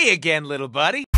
play again, little buddy.